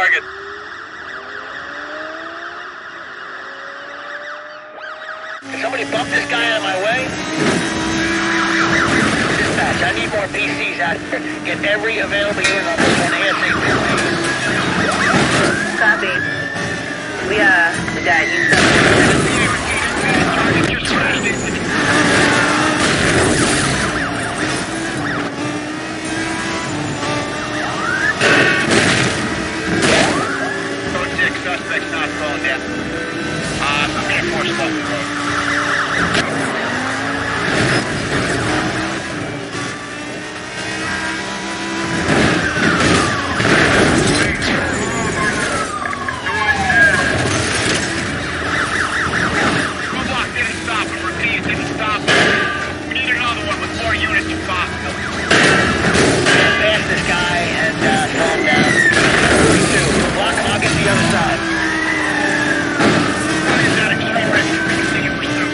target. Can somebody bump this guy out of my way? Dispatch, I need more PCs out here. Get every available unit on this one ASAP. Copy. We, uh, we got you Target just crashed it. Being forced off the road. Roadblock didn't stop him. Repeat, it didn't stop him. We need another one with more units if possible. Pass this guy and uh, slow him down. Me too. Block him, I'll get the other side. Is that extreme risk? We continue pursuit.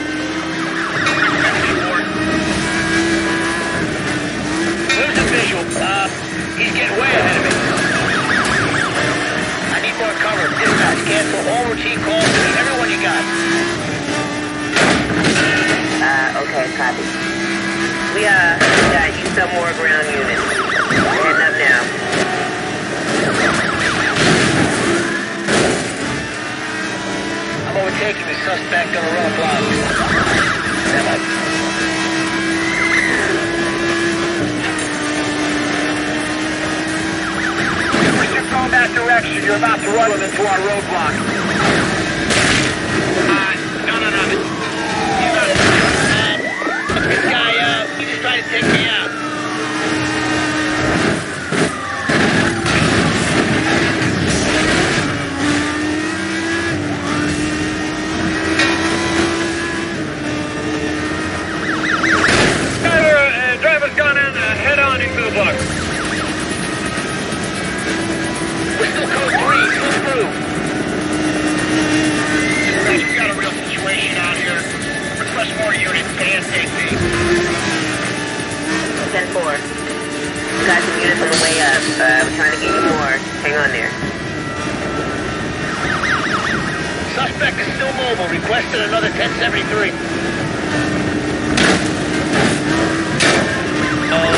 Where's the visual? Uh, he's getting way ahead of me. I need more cover. Dispatch, cancel all routine calls. Me everyone you got. Uh, okay, copy. We, uh, got you some more ground units. We're heading up now. I'm overtaking the suspect on the roadblock. Stand by. Push your phone that direction. You're about to run into our roadblock. Uh, no, no, no. He's not. This guy, uh, he just tried to take me out. Request more units ASAP. 10-4. Got some units on the way up. Uh, we're trying to get you more. Hang on there. Suspect is still mobile. Requested another 1073. Uh,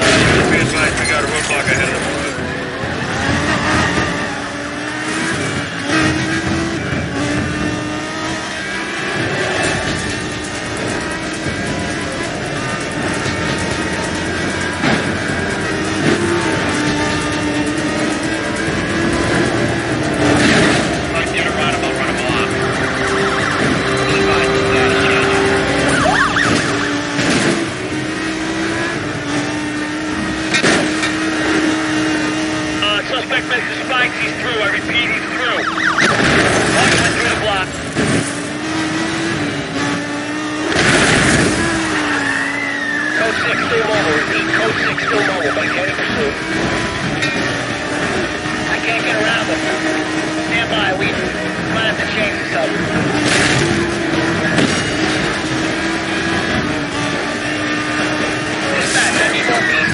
be advised, we got a roadblock ahead of us. 6 still mobile, but can't pursuit. I can't get around him. Stand by. We might have to change this up. Dispatch, I need more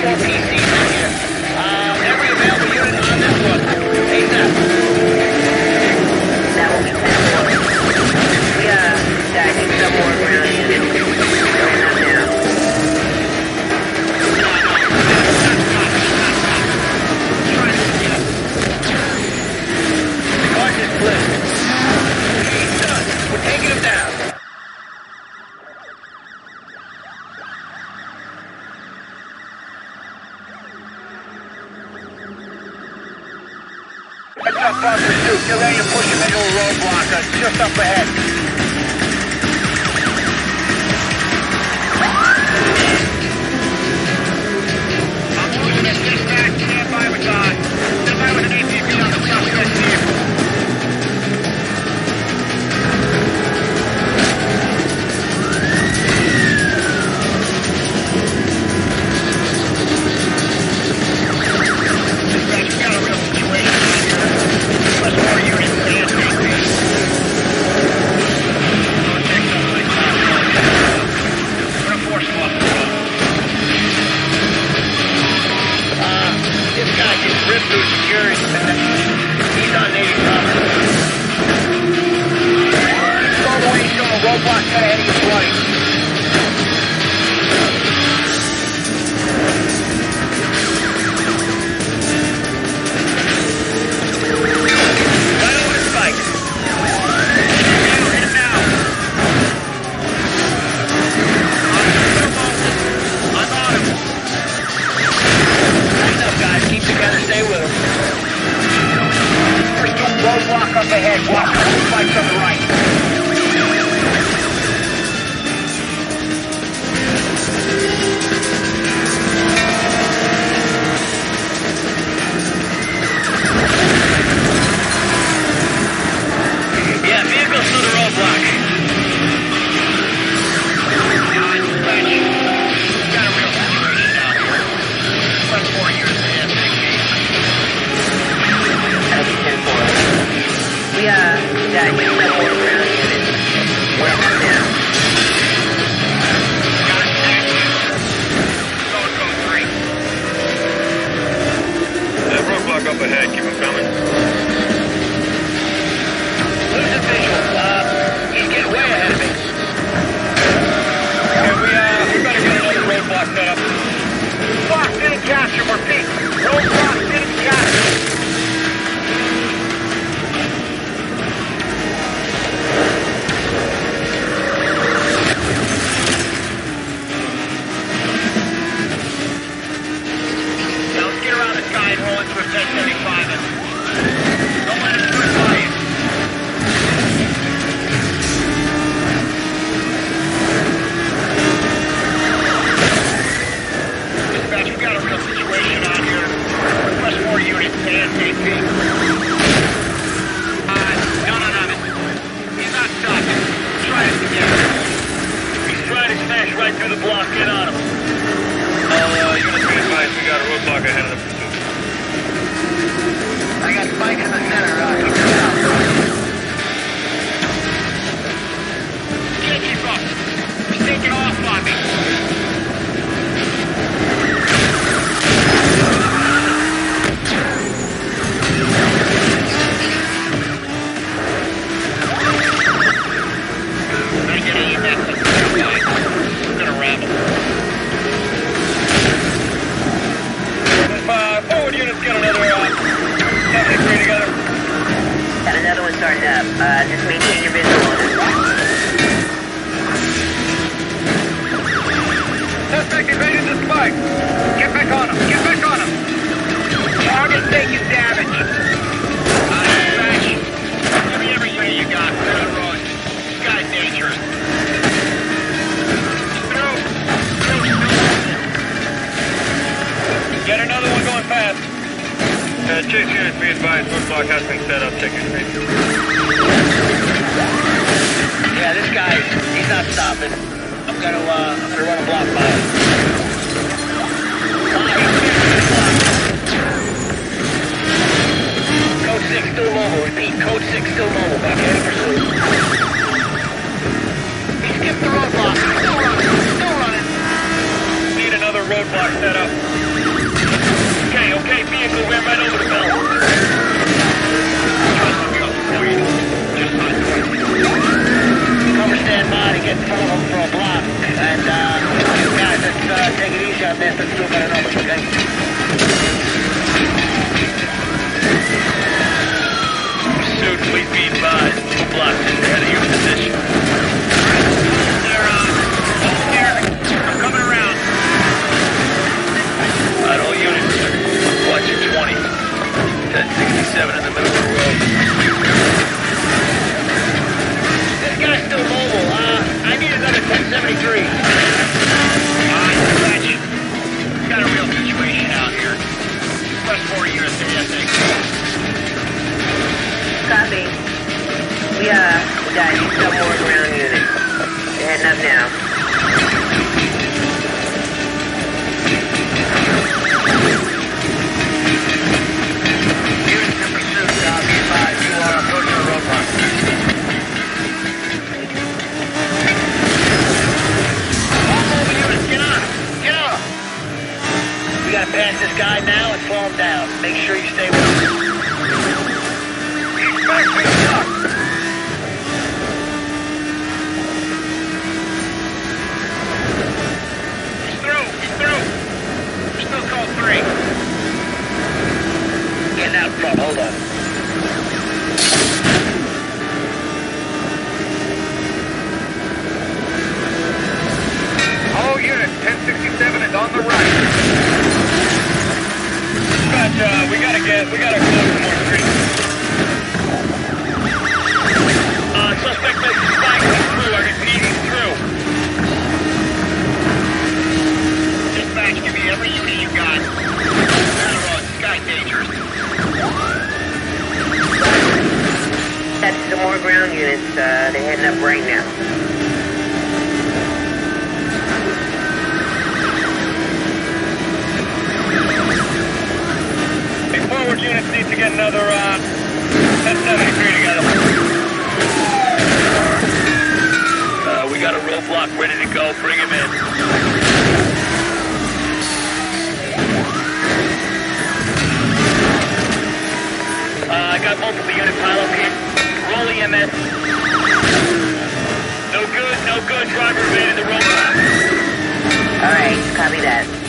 sim, sim. through yours, but he's on 85. Go away, show a robot, cut ahead of right.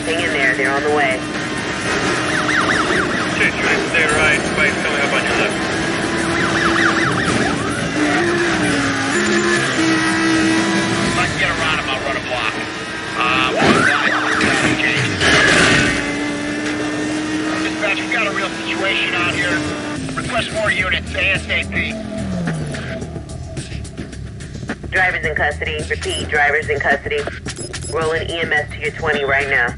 Hang in there, they're on the way. Stay right, plane's coming up on your left. If I get around him, I'll run a block. Uh, one. Dispatch, we've got a real situation out here. Request more units ASAP. Drivers in custody. Repeat, drivers in custody. Rolling EMS to your 20 right now.